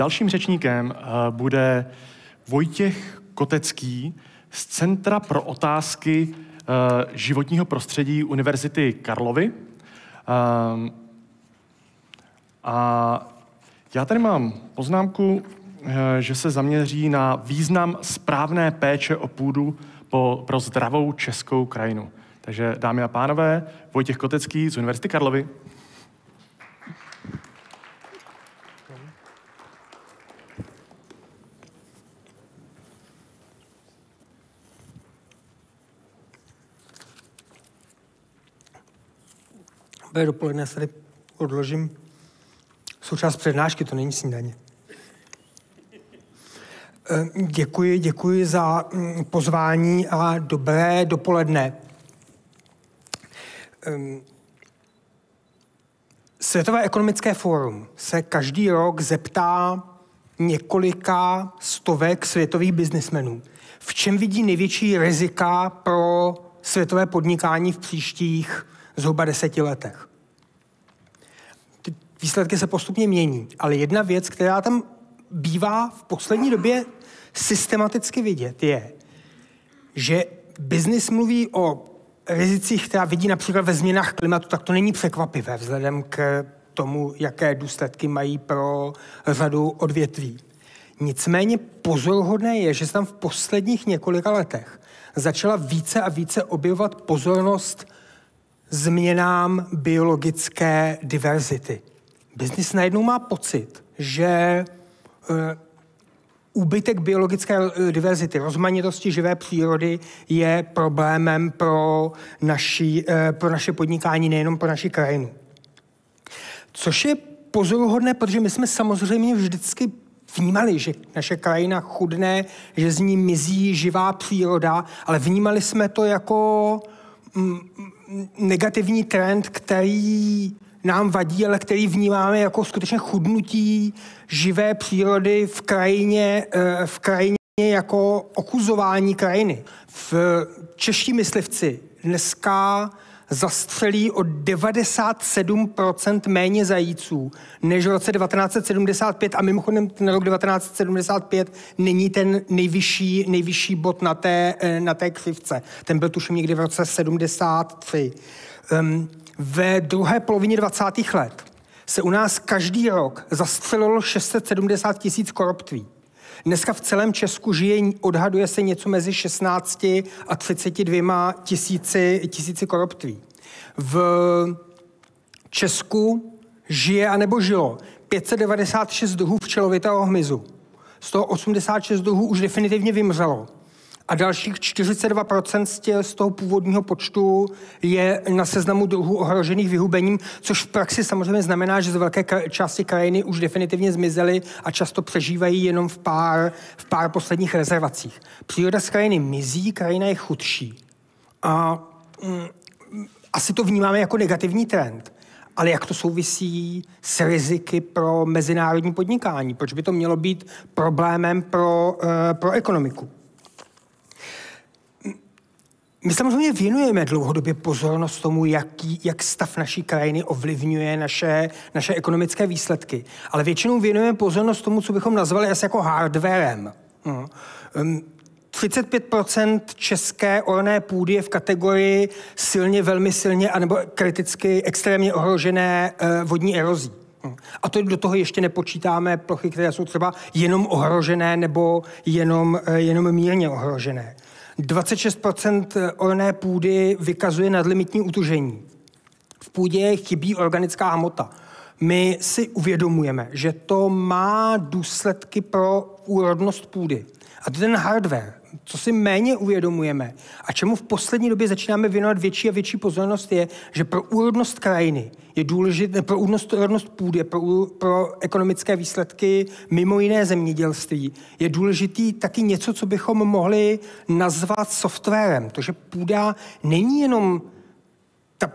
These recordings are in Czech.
Dalším řečníkem eh, bude Vojtěch Kotecký z Centra pro otázky eh, životního prostředí Univerzity Karlovy. Ehm, a já tady mám poznámku, že se zaměří na význam správné péče o půdu pro zdravou českou krajinu. Takže dámy a pánové, Vojtěch Kotecký z Univerzity Karlovy. Dobré dopoledne, se tady odložím součást přednášky, to není snídaně. Eh, děkuji, děkuji za mm, pozvání a dobré dopoledne. Ehm, Světové ekonomické fórum se každý rok zeptá několika stovek světových biznismenů, v čem vidí největší rizika pro světové podnikání v příštích zhruba deseti letech. Ty výsledky se postupně mění, ale jedna věc, která tam bývá v poslední době systematicky vidět, je, že biznis mluví o rizicích, která vidí například ve změnách klimatu, tak to není překvapivé vzhledem k tomu, jaké důsledky mají pro řadu odvětví. Nicméně pozoruhodné je, že se tam v posledních několika letech začala více a více objevovat pozornost změnám biologické diverzity. Biznis najednou má pocit, že eh, úbytek biologické eh, diverzity, rozmanitosti živé přírody je problémem pro, naši, eh, pro naše podnikání, nejenom pro naši krajinu. Což je pozoruhodné, protože my jsme samozřejmě vždycky vnímali, že naše krajina chudne, že z ní mizí živá příroda, ale vnímali jsme to jako mm, negativní trend, který nám vadí, ale který vnímáme jako skutečně chudnutí živé přírody v krajině, eh, v krajině jako okuzování krajiny. V čeští myslivci dneska zastřelí o 97% méně zajíců než v roce 1975 a mimochodem ten rok 1975 není ten nejvyšší, nejvyšší bod na té, eh, na té křivce. Ten byl tuším někdy v roce 73. Um, ve druhé polovině 20. let se u nás každý rok zastřelilo 670 tisíc koroptví. Dneska v celém Česku žije, odhaduje se něco mezi 16 a 32 tisíci, tisíci koroptví. V Česku žije anebo žilo 596 druhů včelovitého hmyzu. Z toho 86 druhů už definitivně vymřelo a dalších 42% z toho původního počtu je na seznamu druhů ohrožených vyhubením, což v praxi samozřejmě znamená, že z velké části krajiny už definitivně zmizely a často přežívají jenom v pár, v pár posledních rezervacích. Příroda z krajiny mizí, krajina je chudší. A mm, asi to vnímáme jako negativní trend. Ale jak to souvisí s riziky pro mezinárodní podnikání? Proč by to mělo být problémem pro, uh, pro ekonomiku? My samozřejmě věnujeme dlouhodobě pozornost tomu, jaký, jak stav naší krajiny ovlivňuje naše, naše ekonomické výsledky. Ale většinou věnujeme pozornost tomu, co bychom nazvali asi jako hardwarem. 35 hm. české orné půdy je v kategorii silně, velmi silně, anebo kriticky extrémně ohrožené eh, vodní erozí. Hm. A to do toho ještě nepočítáme plochy, které jsou třeba jenom ohrožené nebo jenom, eh, jenom mírně ohrožené. 26% orné půdy vykazuje nadlimitní utužení. V půdě chybí organická hmota. My si uvědomujeme, že to má důsledky pro úrodnost půdy. A to ten hardware co si méně uvědomujeme a čemu v poslední době začínáme věnovat větší a větší pozornost, je, že pro úrodnost krajiny je důležité, pro úrodnost, úrodnost půdy, pro, pro ekonomické výsledky mimo jiné zemědělství, je důležitý taky něco, co bychom mohli nazvat softwarem. To, že půda není jenom ta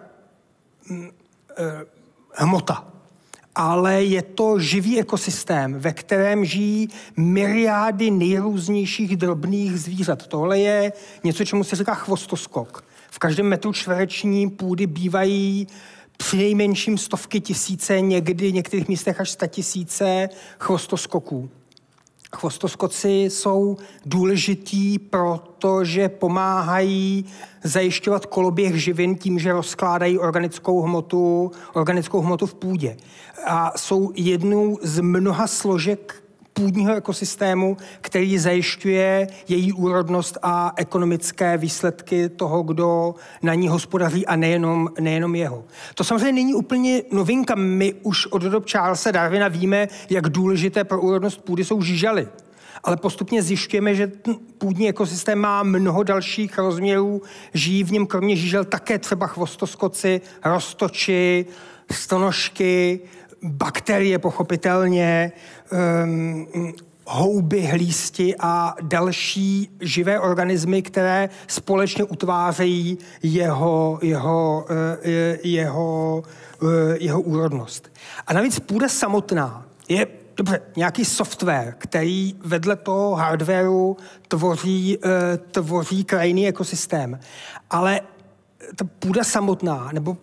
hm, eh, hmota, ale je to živý ekosystém, ve kterém žijí myriády nejrůznějších drobných zvířat. Tohle je něco, čemu se říká chvostoskok. V každém metru čtvereční půdy bývají při nejmenším stovky tisíce, někdy v některých místech až sta tisíce chvostoskoků. Chvostoskoci jsou důležití, protože pomáhají zajišťovat koloběh živin tím, že rozkládají organickou hmotu, organickou hmotu v půdě. A jsou jednou z mnoha složek půdního ekosystému, který zajišťuje její úrodnost a ekonomické výsledky toho, kdo na ní hospodaří a nejenom, nejenom jeho. To samozřejmě není úplně novinka. My už od dob Charlesa Darwina víme, jak důležité pro úrodnost půdy jsou žížaly ale postupně zjišťujeme, že půdní ekosystém má mnoho dalších rozměrů. Žijí v něm kromě žížel také třeba chvostoskoci, roztoči, stonožky, bakterie pochopitelně, um, houby, hlísti a další živé organismy, které společně utvářejí jeho, jeho, eh, jeho, eh, jeho úrodnost. A navíc půda samotná je dobře, nějaký software, který vedle toho hardwareu tvoří, eh, tvoří krajný ekosystém. Ale ta půda samotná, nebo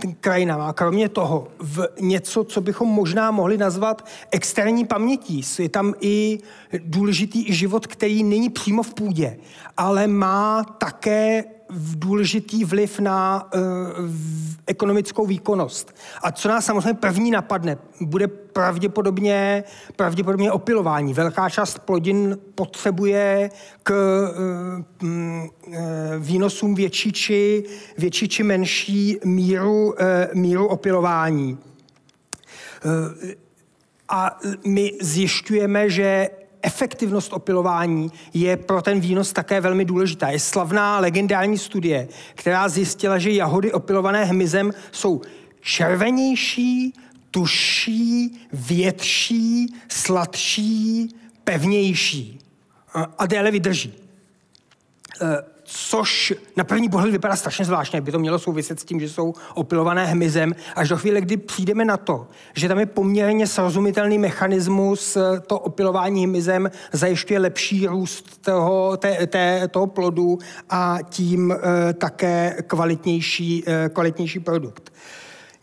ten krajina má kromě toho v něco, co bychom možná mohli nazvat externí pamětí. Je tam i důležitý život, který není přímo v půdě, ale má také důležitý vliv na uh, ekonomickou výkonnost. A co nás samozřejmě první napadne, bude pravděpodobně, pravděpodobně opilování. Velká část plodin potřebuje k uh, uh, výnosům větší či, větší či menší míru, míru opilování. A my zjišťujeme, že efektivnost opilování je pro ten výnos také velmi důležitá. Je slavná legendární studie, která zjistila, že jahody opilované hmyzem jsou červenější, tuší, větší, sladší, pevnější a déle vydrží. Což na první pohled vypadá strašně zvláštně, by to mělo souviset s tím, že jsou opilované hmyzem, až do chvíle, kdy přijdeme na to, že tam je poměrně srozumitelný mechanismus, eh, to opilování hmyzem zajišťuje lepší růst toho, té, té, toho plodu a tím e, také kvalitnější, e, kvalitnější produkt.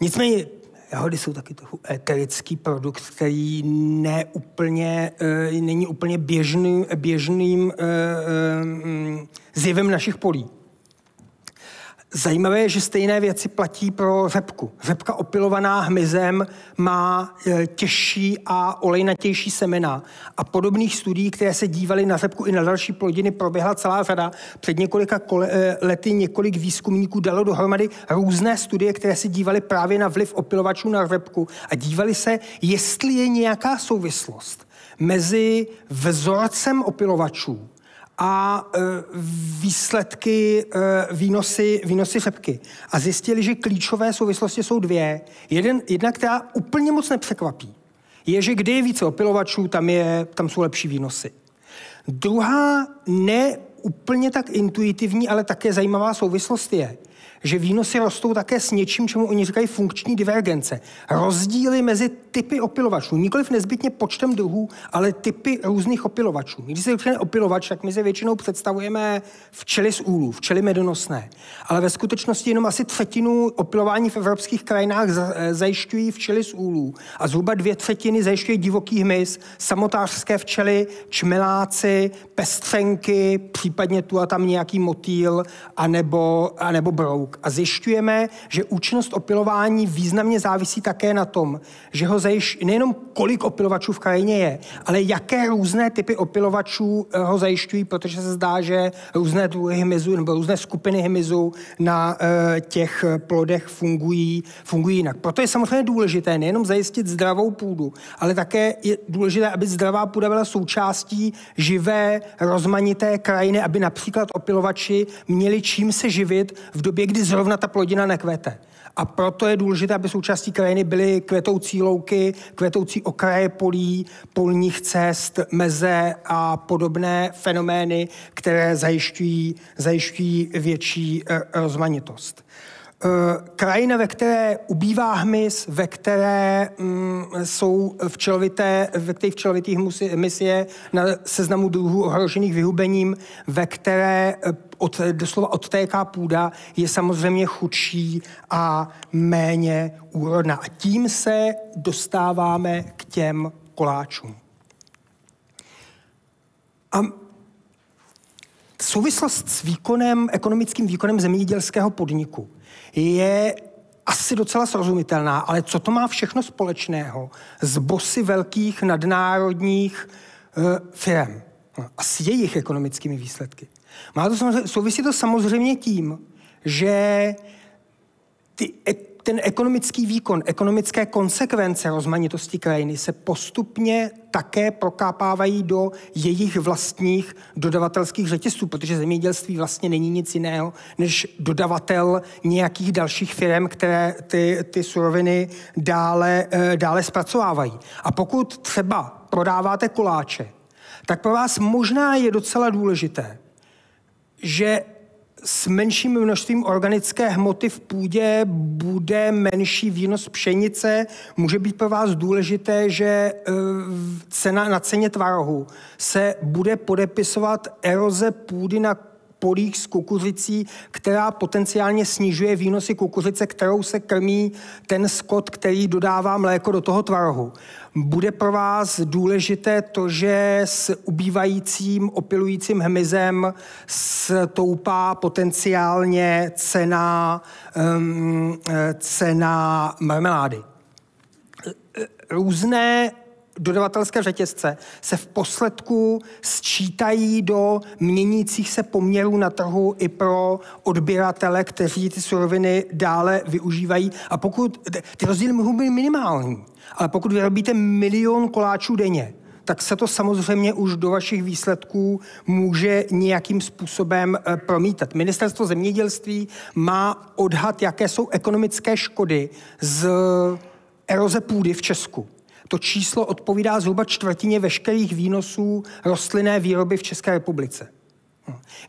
Nicméně Jahody jsou taky trochu eterický produkt, který neúplně, e, není úplně běžný, běžným e, e, zjevem našich polí. Zajímavé je, že stejné věci platí pro řepku. Řepka opilovaná hmyzem má e, těžší a olejnatější semena. A podobných studií, které se dívaly na řepku i na další plodiny, proběhla celá řada. Před několika e, lety několik výzkumníků dalo dohromady různé studie, které se dívaly právě na vliv opilovačů na řepku a dívali se, jestli je nějaká souvislost mezi vzorcem opilovačů a e, výsledky, e, výnosy, výnosy řepky. A zjistili, že klíčové souvislosti jsou dvě. Jeden, jedna, která úplně moc nepřekvapí, je, že kde je více opilovačů, tam, je, tam jsou lepší výnosy. Druhá, ne úplně tak intuitivní, ale také zajímavá souvislost je, že výnosy rostou také s něčím, čemu oni říkají funkční divergence. Rozdíly mezi typy opilovačů, nikoliv nezbytně počtem druhů, ale typy různých opilovačů. Když se řekne opilovač, tak my se většinou představujeme včely z úlů, včely medonosné. Ale ve skutečnosti jenom asi třetinu opilování v evropských krajinách zajišťují včely z úlů. A zhruba dvě třetiny zajišťují divoký hmyz, samotářské včely, čmeláci, pestřenky, případně tu a tam nějaký motýl, anebo, anebo brouk. A zjišťujeme, že účinnost opilování významně závisí také na tom, že ho zajiš, nejenom kolik opilovačů v krajině je, ale jaké různé typy opilovačů eh, ho zajišťují, protože se zdá, že různé druhy hmyzu nebo různé skupiny hmyzu na uh, těch plodech fungují, fungují jinak. Proto je samozřejmě důležité nejenom zajistit zdravou půdu, ale také je důležité, aby zdravá půda byla součástí živé, rozmanité krajiny, aby například opilovači měli čím se živit v době, kdy zrovna ta plodina nekvete. A proto je důležité, aby součástí krajiny byly kvetoucí louky, kvetoucí okraje polí, polních cest, meze a podobné fenomény, které zajišťují, zajišťují větší eh, rozmanitost. Krajina, ve které ubývá hmyz, ve které mm, jsou včelovité, ve kterých včelovitých hmyz je na seznamu druhů ohrožených vyhubením, ve které od, doslova odtéká půda, je samozřejmě chudší a méně úrodná. A tím se dostáváme k těm koláčům. A souvislost s výkonem, ekonomickým výkonem zemědělského podniku je asi docela srozumitelná, ale co to má všechno společného s bosy velkých nadnárodních uh, firm a s jejich ekonomickými výsledky? Má to samozřejmě, souvisí to samozřejmě tím, že ty, ten ekonomický výkon, ekonomické konsekvence rozmanitosti krajiny se postupně také prokápávají do jejich vlastních dodavatelských řetězců, protože zemědělství vlastně není nic jiného než dodavatel nějakých dalších firm, které ty, ty suroviny dále, eh, dále zpracovávají. A pokud třeba prodáváte koláče, tak pro vás možná je docela důležité, že s menším množstvím organické hmoty v půdě bude menší výnos pšenice. Může být pro vás důležité, že e, cena na ceně tvarohu se bude podepisovat eroze půdy na polích s kukuřicí, která potenciálně snižuje výnosy kukuřice, kterou se krmí ten skot, který dodává mléko do toho tvarohu. Bude pro vás důležité to, že s ubývajícím opilujícím hmyzem stoupá potenciálně cena, um, cena marmelády. Různé dodavatelské řetězce se v posledku sčítají do měnících se poměrů na trhu i pro odběratele, kteří ty suroviny dále využívají. A pokud ty rozdíly mohou být minimální, ale pokud vyrobíte milion koláčů denně, tak se to samozřejmě už do vašich výsledků může nějakým způsobem eh, promítat. Ministerstvo zemědělství má odhad, jaké jsou ekonomické škody z eroze půdy v Česku. To číslo odpovídá zhruba čtvrtině veškerých výnosů rostlinné výroby v České republice.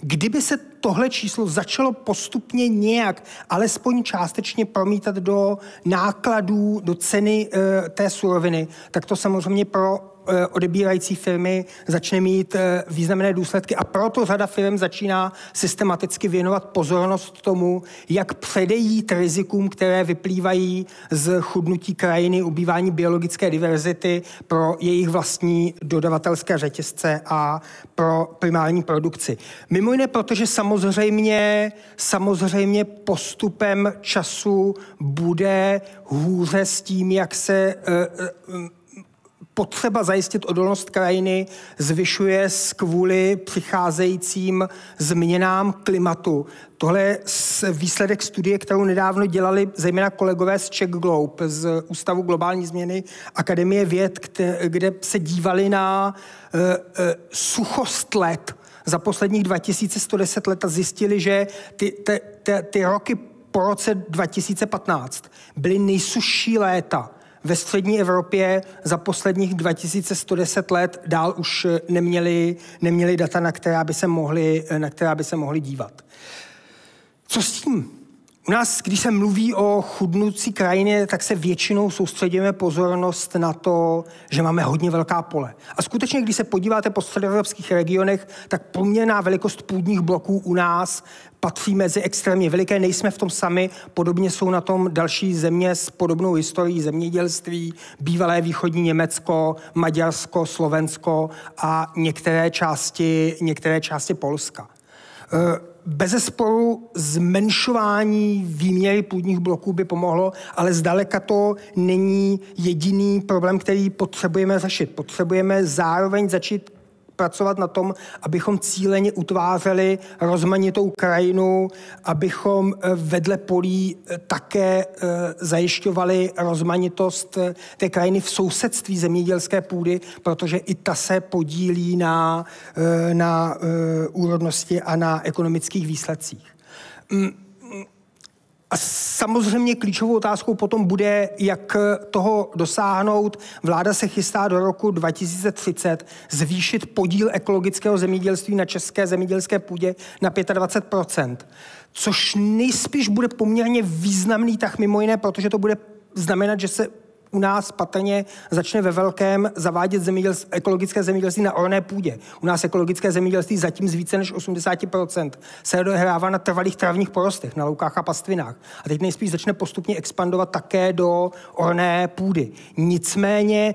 Kdyby se tohle číslo začalo postupně nějak, alespoň částečně promítat do nákladů, do ceny e, té suroviny, tak to samozřejmě pro odebírající firmy začne mít eh, významné důsledky a proto řada firm začíná systematicky věnovat pozornost tomu, jak předejít rizikům, které vyplývají z chudnutí krajiny, ubývání biologické diverzity pro jejich vlastní dodavatelské řetězce a pro primární produkci. Mimo jiné, protože samozřejmě, samozřejmě postupem času bude hůře s tím, jak se uh, potřeba zajistit odolnost krajiny zvyšuje kvůli přicházejícím změnám klimatu. Tohle je výsledek studie, kterou nedávno dělali zejména kolegové z Czech Globe, z Ústavu globální změny Akademie věd, kde se dívali na uh, uh, suchost let za posledních 2110 let a zjistili, že ty, ty, ty, ty roky po roce 2015 byly nejsušší léta ve střední Evropě za posledních 2110 let dál už neměli, neměli data, na která, by se mohli, na která by se mohli dívat. Co s tím? U nás, když se mluví o chudnoucí krajině, tak se většinou soustředíme pozornost na to, že máme hodně velká pole. A skutečně, když se podíváte po středoevropských regionech, tak průměrná velikost půdních bloků u nás patří mezi extrémně veliké. Nejsme v tom sami, podobně jsou na tom další země s podobnou historií zemědělství, bývalé východní Německo, Maďarsko, Slovensko a některé části, některé části Polska. E, bez sporu zmenšování výměry půdních bloků by pomohlo, ale zdaleka to není jediný problém, který potřebujeme řešit. Potřebujeme zároveň začít pracovat na tom, abychom cíleně utvářeli rozmanitou krajinu, abychom eh, vedle polí eh, také eh, zajišťovali rozmanitost té krajiny v sousedství zemědělské půdy, protože i ta se podílí na, na úrodnosti a na ekonomických výsledcích. A samozřejmě klíčovou otázkou potom bude, jak toho dosáhnout. Vláda se chystá do roku 2030 zvýšit podíl ekologického zemědělství na české zemědělské půdě na 25% což nejspíš bude poměrně významný tak mimo jiné, protože to bude znamenat, že se u nás patrně začne ve velkém zavádět zemědělství, ekologické zemědělství na orné půdě. U nás ekologické zemědělství zatím z více než 80% se dohrává na trvalých travních porostech, na loukách a pastvinách. A teď nejspíš začne postupně expandovat také do orné půdy. Nicméně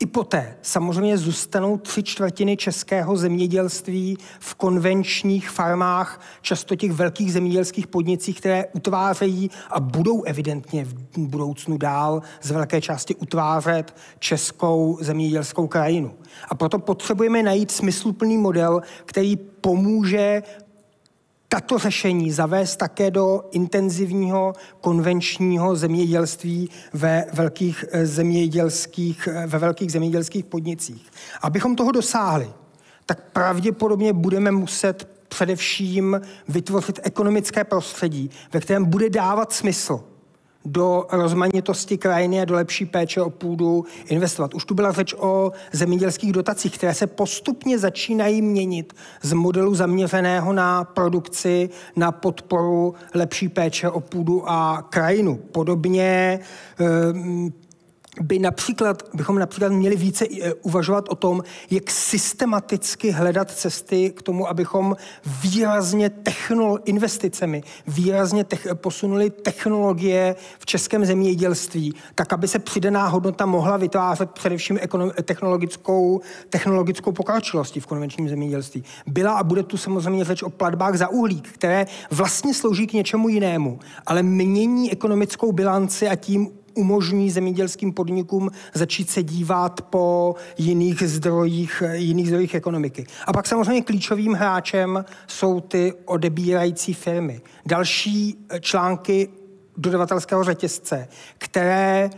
i poté samozřejmě zůstanou tři čtvrtiny českého zemědělství v konvenčních farmách, často těch velkých zemědělských podnicích, které utvářejí a budou evidentně v budoucnu dál z velké části utvářet českou zemědělskou krajinu. A proto potřebujeme najít smysluplný model, který pomůže tato řešení zavést také do intenzivního konvenčního zemědělství ve velkých eh, zemědělských, eh, ve velkých zemědělských podnicích. Abychom toho dosáhli, tak pravděpodobně budeme muset především vytvořit ekonomické prostředí, ve kterém bude dávat smysl do rozmanitosti krajiny a do lepší péče o půdu investovat. Už tu byla řeč o zemědělských dotacích, které se postupně začínají měnit z modelu zaměřeného na produkci, na podporu lepší péče o půdu a krajinu. Podobně eh, by například, bychom například měli více eh, uvažovat o tom, jak systematicky hledat cesty k tomu, abychom výrazně technolo- investicemi, výrazně te- posunuli technologie v českém zemědělství, tak aby se přidaná hodnota mohla vytvářet především ekonom- technologickou, technologickou pokročilosti v konvenčním zemědělství. Byla a bude tu samozřejmě řeč o platbách za uhlík, které vlastně slouží k něčemu jinému, ale mění ekonomickou bilanci a tím umožní zemědělským podnikům začít se dívat po jiných zdrojích, jiných zdrojích ekonomiky. A pak samozřejmě klíčovým hráčem jsou ty odebírající firmy. Další články dodavatelského řetězce, které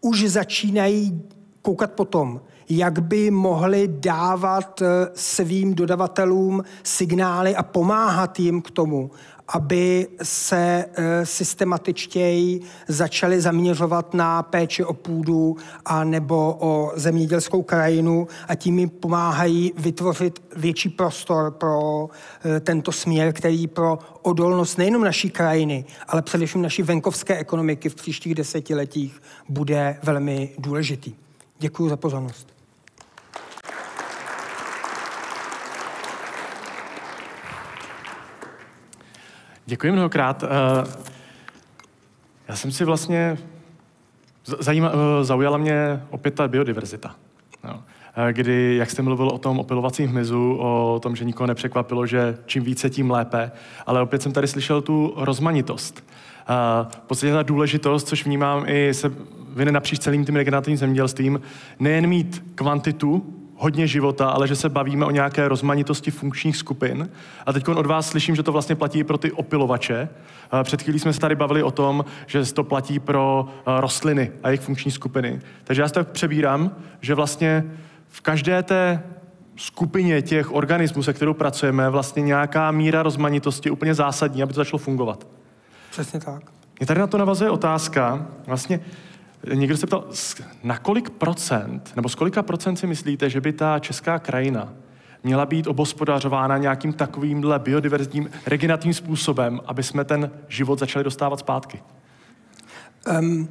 už začínají koukat po tom, jak by mohli dávat svým dodavatelům signály a pomáhat jim k tomu, aby se e, systematičtěji začaly zaměřovat na péči o půdu a nebo o zemědělskou krajinu a tím jim pomáhají vytvořit větší prostor pro e, tento směr, který pro odolnost nejenom naší krajiny, ale především naší venkovské ekonomiky v příštích desetiletích bude velmi důležitý. Děkuji za pozornost. Děkuji mnohokrát. Eh, já jsem si vlastně... Zajíma, eh, zaujala mě opět ta biodiverzita. No. Kdy, jak jste mluvil o tom opilovacím hmyzu, o tom, že nikoho nepřekvapilo, že čím více, tím lépe, ale opět jsem tady slyšel tu rozmanitost. V podstatě ta důležitost, což vnímám i se vyne napříč celým tím regenerativním zemědělstvím, nejen mít kvantitu, hodně života, ale že se bavíme o nějaké rozmanitosti funkčních skupin. A teď od vás slyším, že to vlastně platí i pro ty opilovače. Před chvílí jsme se tady bavili o tom, že to platí pro rostliny a jejich funkční skupiny. Takže já si tak přebírám, že vlastně v každé té skupině těch organismů, se kterou pracujeme, vlastně nějaká míra rozmanitosti je úplně zásadní, aby to začalo fungovat. Přesně tak. Mě tady na to navazuje otázka, vlastně Někdo se ptal, na kolik procent, nebo z kolika procent si myslíte, že by ta česká krajina měla být obospodařována nějakým takovýmhle biodiverzitním, regenerativním způsobem, aby jsme ten život začali dostávat zpátky? Um,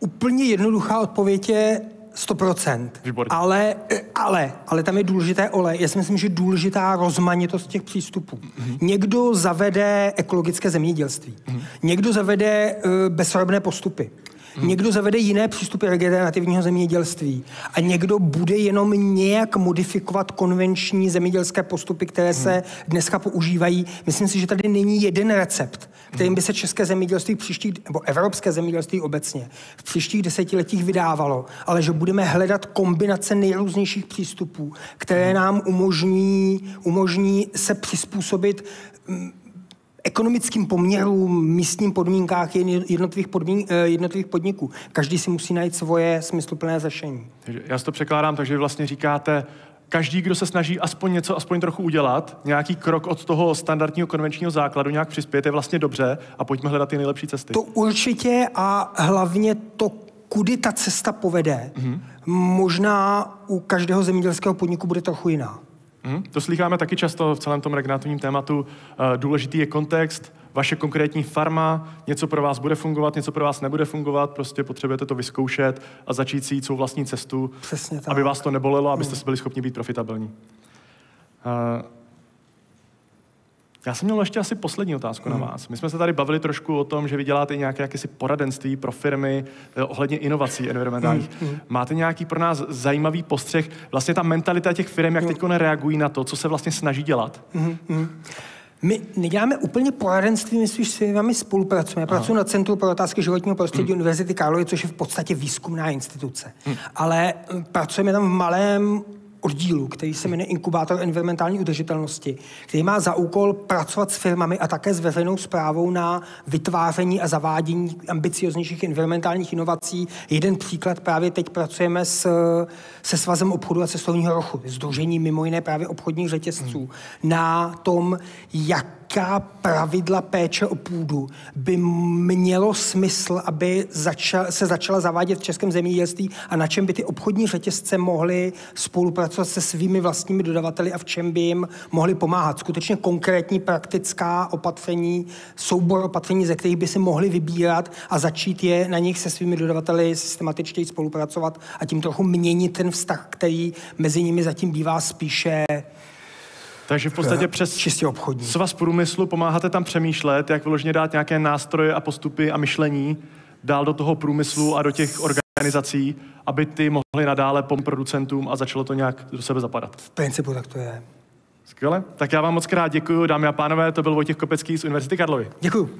úplně jednoduchá odpověď je 100%. Výborně. Ale, ale, ale tam je důležité ole. Já si myslím, že důležitá rozmanitost těch přístupů. Mm-hmm. Někdo zavede ekologické zemědělství. Mm-hmm. Někdo zavede uh, bezrobné postupy. Hmm. Někdo zavede jiné přístupy regenerativního zemědělství a někdo bude jenom nějak modifikovat konvenční zemědělské postupy, které hmm. se dneska používají. Myslím si, že tady není jeden recept, kterým hmm. by se české zemědělství příštích, nebo evropské zemědělství obecně v příštích desetiletích vydávalo, ale že budeme hledat kombinace nejrůznějších přístupů, které hmm. nám umožní, umožní se přizpůsobit mm, ekonomickým poměrům, místním podmínkách jednotlivých, podmín, eh, jednotlivých podniků. Každý si musí najít svoje smysluplné řešení. Já si to překládám, takže vlastně říkáte, každý, kdo se snaží aspoň něco, aspoň trochu udělat, nějaký krok od toho standardního konvenčního základu nějak přispět, je vlastně dobře a pojďme hledat ty nejlepší cesty. To určitě a hlavně to, kudy ta cesta povede, mm-hmm. možná u každého zemědělského podniku bude trochu jiná. Mm, to slycháme taky často v celém tom regulatorním tématu. Uh, důležitý je kontext, vaše konkrétní farma, něco pro vás bude fungovat, něco pro vás nebude fungovat, prostě potřebujete to vyzkoušet a začít si jít svou vlastní cestu, Přesně tak. aby vás to nebolelo, abyste byli schopni být profitabilní. Uh, já jsem měl ještě asi poslední otázku na vás. My jsme se tady bavili trošku o tom, že vy děláte nějaké jakési poradenství pro firmy eh, ohledně inovací environmentálních. Hmm. hmm. Máte nějaký pro nás zajímavý postřeh? Vlastně ta mentalita těch firm, jak teď nereagují na to, co se vlastně snaží dělat? My neděláme úplně poradenství, my spíš s firmami spolupracujeme. Já pracuji na Centru pro otázky životního prostředí hmm. Univerzity Karlovy, což je v podstatě výzkumná instituce. Hmm. Ale hm, pracujeme tam v malém oddílu, který se jmenuje Inkubátor environmentální udržitelnosti, který má za úkol pracovat s firmami a také s veřejnou zprávou na vytváření a zavádění ambicioznějších environmentálních inovací. Jeden příklad právě teď pracujeme s, se Svazem obchodu a cestovního ruchu, združení mimo jiné právě obchodních řetězců, hmm. na tom, jak jaká pravidla péče o půdu by mělo smysl, aby začal, se začala zavádět v českém zemědělství a na čem by ty obchodní řetězce mohly spolupracovat se svými vlastními dodavateli a v čem by jim mohly pomáhat. Skutečně konkrétní praktická opatření, soubor opatření, ze kterých by si mohli vybírat a začít je na nich se svými dodavateli systematičtěji spolupracovat a tím trochu měnit ten vztah, který mezi nimi zatím bývá spíše takže v podstatě přes čistě obchodní. svaz průmyslu pomáháte tam přemýšlet, jak vyloženě dát nějaké nástroje a postupy a myšlení dál do toho průmyslu a do těch organizací, aby ty mohly nadále pomoct producentům a začalo to nějak do sebe zapadat. V principu tak to je. Skvěle. Tak já vám moc krát děkuji, dámy a pánové, to byl Vojtěch Kopecký z Univerzity Karlovy. Děkuji.